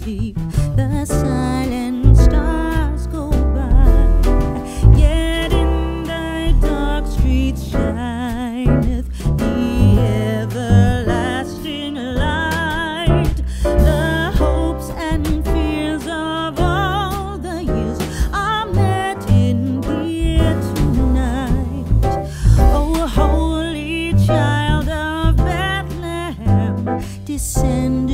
sleep. The silent stars go by, yet in thy dark streets shineth the everlasting light. The hopes and fears of all the years are met in tonight. Holy child of Bethlehem, descend.